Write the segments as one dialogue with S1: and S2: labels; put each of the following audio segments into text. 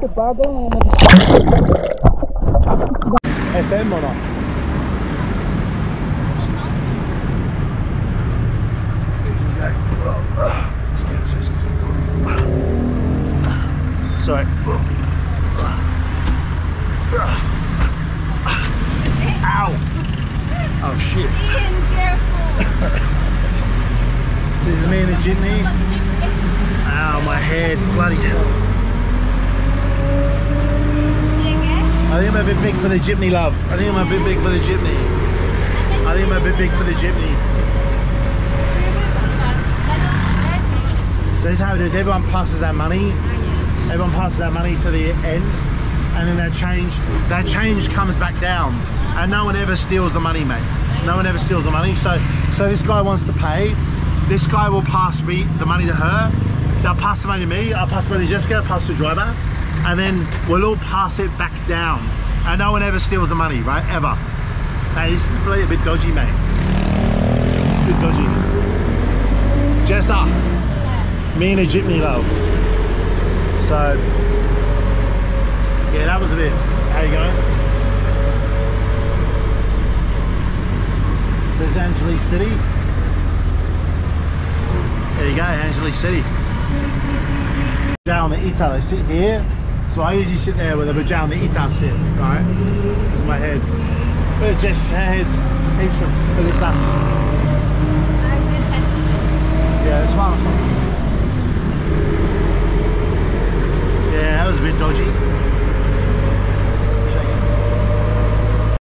S1: the barbell
S2: SM or not? Sorry. Ow! Oh shit.
S3: Ian, careful.
S2: This is me in the jeepney. Ow, my head. Bloody hell. I'm a bit big for the jeepney, love. I think I'm a bit big for the jeepney. I think I'm a bit big for the jeepney. So this is how it is. Everyone passes their money. Everyone passes their money to the end, and then that change, that change comes back down, and no one ever steals the money, mate. No one ever steals the money. So, so this guy wants to pay. This guy will pass me the money to her. They'll pass the money to me. I'll pass the money to Jessica. Pass the driver, and then we'll all pass it back down. And no one ever steals the money, right? Ever. Hey, this is a bit dodgy, mate. It's a bit dodgy. Jessa, me and a jeepney love. So, yeah, that was a bit. How you going? So it's Angeles City. There you go, Angeles City. Down the Ita, they sit here. So I usually sit there with a Bajau and the Ita sit, right? Is my head. But her head's heaps from, but it's us. Yeah, it's fine, it's fine. Yeah, that was a bit dodgy. Check it.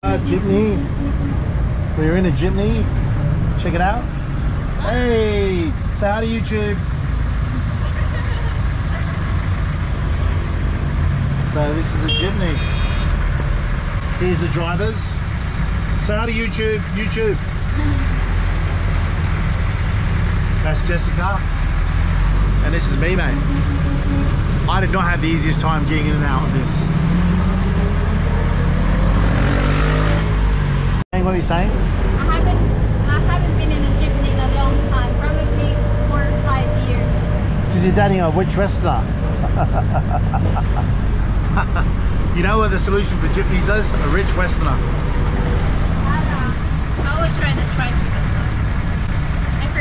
S2: Uh, jeepney. We're in a jeepney. Check it out. Hey, say hi to YouTube. So this is a jeepney. Here's the drivers. Say hi to YouTube. YouTube. That's Jessica. And this is me, mate. I did not have the easiest time getting in and out of this. Hey, What are you saying?
S3: I haven't, I haven't been in a jeepney in a long time, probably four or five years.
S2: It's because you're dating a witch wrestler. you know what the solution for gypsies is? A rich westerner.
S3: I always try the tricycle.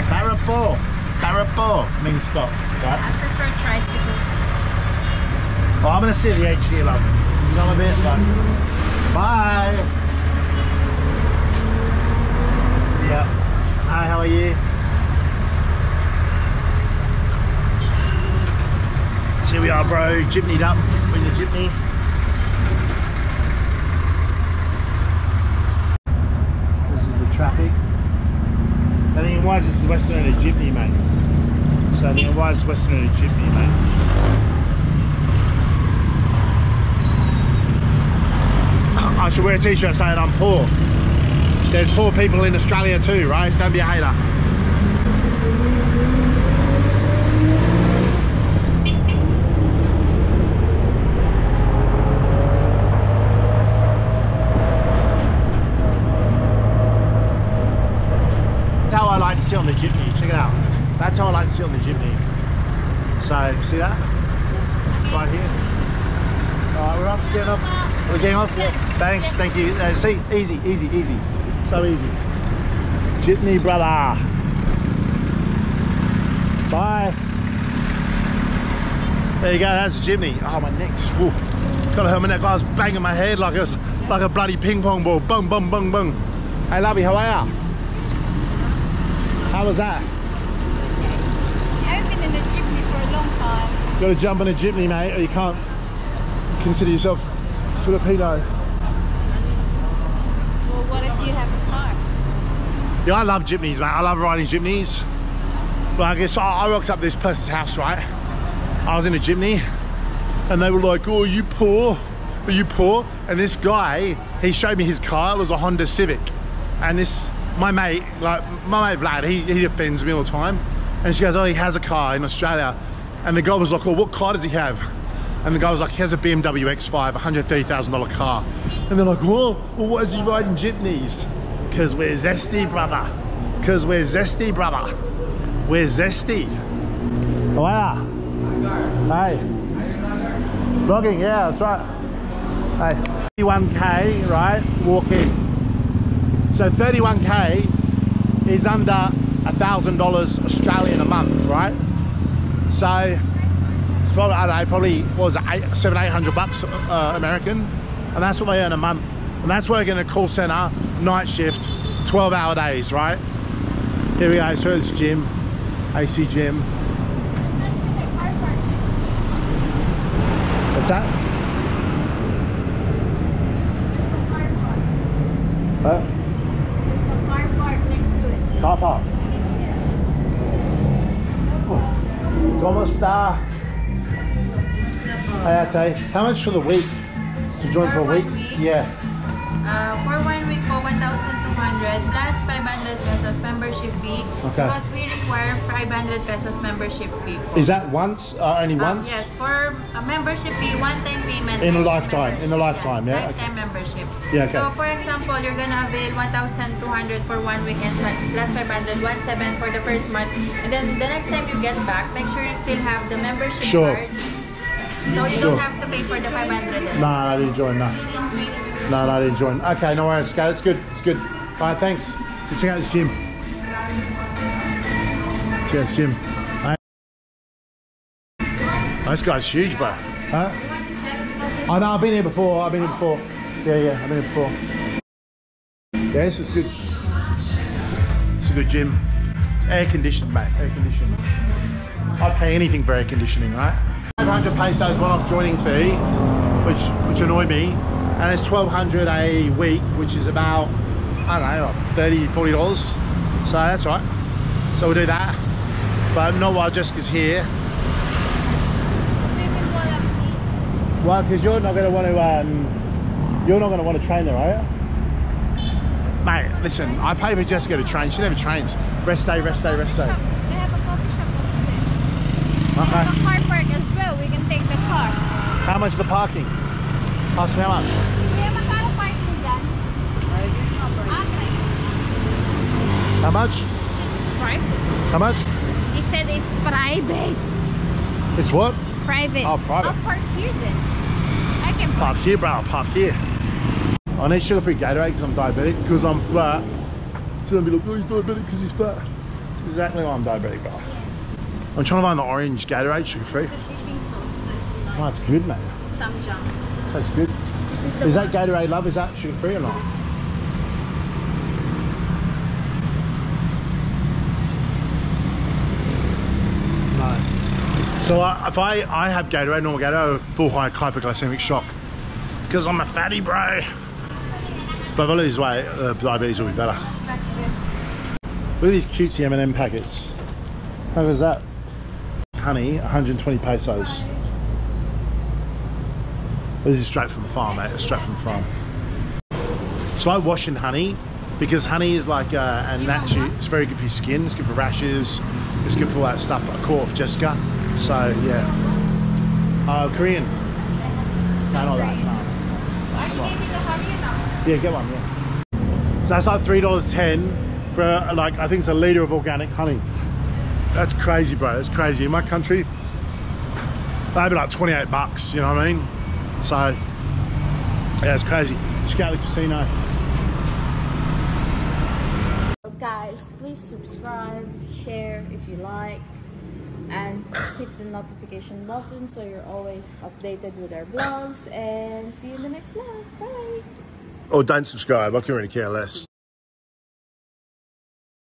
S2: Parapo. Parapo means stop,
S3: I prefer tricycles.
S2: Oh, I'm gonna see the HD love. You know my best. Bye. Yeah. Hi, how are you? So here we are, bro. Jipneyed up. The jeepney. This is the traffic. I think why is this Western a jeepney, mate? So I think why is Western and a jeepney, mate? I should wear a t-shirt saying I'm poor. There's poor people in Australia too, right? Don't be a hater. Like to sit on the jeepney. Check it out. That's how I like to sit on the jeepney. So, see that? Right here. All right, we're off. Getting off. We're getting off. Yeah. Thanks. Thank you. Uh, see, easy, easy, easy. So easy. Jeepney brother. Bye. There you go. That's jeepney. Oh, my neck's. Whew. Got a helmet. That guy's banging my head like a like a bloody ping pong ball. Boom, boom, boom, boom. Hey, lovey, how are you? How was that?
S3: I haven't been in a jeepney for a long time.
S2: Got to jump on a jeepney, mate, or you can't consider yourself Filipino.
S3: Well, what if you have a car?
S2: Yeah, I love jeepneys, mate. I love riding jeepneys. But I guess I, I rocked up this person's house, right? I was in a jeepney, and they were like, "Oh, you poor? Are you poor?" And this guy, he showed me his car. It was a Honda Civic, and this my mate, like my mate Vlad, he he offends me all the time. And she goes, "Oh, he has a car in Australia," and the guy was like, well, what car does he have?" And the guy was like, he has a BMW X5, $130,000 car. And they're like, well, well, what is he riding jeepneys? Because we're zesty, brother. Because we're zesty, brother. We're zesty. Are ya? Hey. Vlogging, yeah, that's right. Hey, 31k, right? Walk in. So 31k is under a thousand dollars Australian a month, right? So it's probably I don't know, probably was it eight, seven, eight hundred bucks uh, American, and that's what they earn a month. And that's working in a call center, night shift, 12 hour days, right? Here we go. So it's gym, AC gym. What's that? Huh?
S3: There's a car park next to it.
S2: Car park. ¿Cómo está? Ate. How much for the week? To join for a week?
S1: week?
S2: Yeah.
S1: Uh, for one week 1,200 plus 500 pesos membership fee.
S2: Okay.
S1: Because we require 500 pesos membership fee.
S2: Is that once? Uh, only
S1: Uh,
S2: once?
S1: yes, for a membership fee, one-time payment.
S2: In a lifetime, in a lifetime,
S1: yes,
S2: yeah,
S1: Lifetime membership.
S2: Yeah, okay.
S1: So, for example, you're gonna avail 1,200 for one weekend plus 500, 1,700 for the first month. And then the next time you get back, make sure you still have the membership
S2: Sure.
S1: card. So you
S2: Sure.
S1: don't have to pay for the 500.
S2: No, I didn't join. No. No, no, I didn't join. Okay, no worries. Okay, it's good. It's good. All right, thanks. So check out this gym. Check out this gym. Hey. This guy's huge, bro. Huh? Oh no, I've been here before. I've been here before. Yeah, yeah, I've been here before. Yeah, this is good. It's a good gym. It's air conditioned, mate. Air conditioned. I'd pay anything for air conditioning, right? 500 pesos one-off joining fee, which which annoyed me, and it's 1200 a week, which is about I don't know, 30 40 dollars. So that's all right. So we'll do that, but not while Jessica's here.
S3: Swimming pool up here.
S2: Well, because you're not going to want to, um, you're not going to want to train there, are you? Mate, listen, I pay for Jessica to train. She never trains. Rest day, rest day, rest day.
S3: Shop. They have a coffee shop over there. Have
S2: Okay.
S3: a car park as well. We can take the car.
S2: How much is the parking? Ask me how much.
S3: Kuya, magkano parking dyan? Okay.
S2: How much?
S3: Private.
S2: How much?
S3: He said it's private.
S2: It's what?
S3: Private.
S2: Oh, private.
S3: I'll park here then. I can park.
S2: Park here, bro. I'll park here. I need sugar-free Gatorade because I'm diabetic. Because I'm fat. So they'll be like, oh, he's diabetic because he's fat. That's exactly why I'm diabetic, bro. I'm trying to find the orange Gatorade sugar-free. Oh, it's good, mate.
S1: some junk.
S2: Tastes good.
S1: Is
S2: Is that Gatorade love? Is that sugar free or not? So I, if I, I have Gatorade, normal Gatorade, I have full high hypoglycemic shock because I'm a fatty bro. But if I lose weight, uh, diabetes will be better. Look at these cutesy M&M packets. How is that? Honey, 120 pesos. This is straight from the farm, mate. It's straight from the farm. So I wash in honey because honey is like uh, a natural. It's very good for your skin. It's good for rashes. It's good for all that stuff. I caught off Jessica. So yeah. Uh, Korean. No, not that. No.
S3: I gave you the honey now.
S2: Yeah, get one. Yeah. So that's like three dollars ten for like I think it's a liter of organic honey. That's crazy, bro. That's crazy. In my country, that'd be like twenty-eight bucks. You know what I mean? So yeah, it's crazy. Just go to the casino.
S4: Guys, please subscribe, share if you like, and hit the notification button so you're always updated with our vlogs. And see you in the next vlog. Bye!
S2: Or don't subscribe. I can really care less.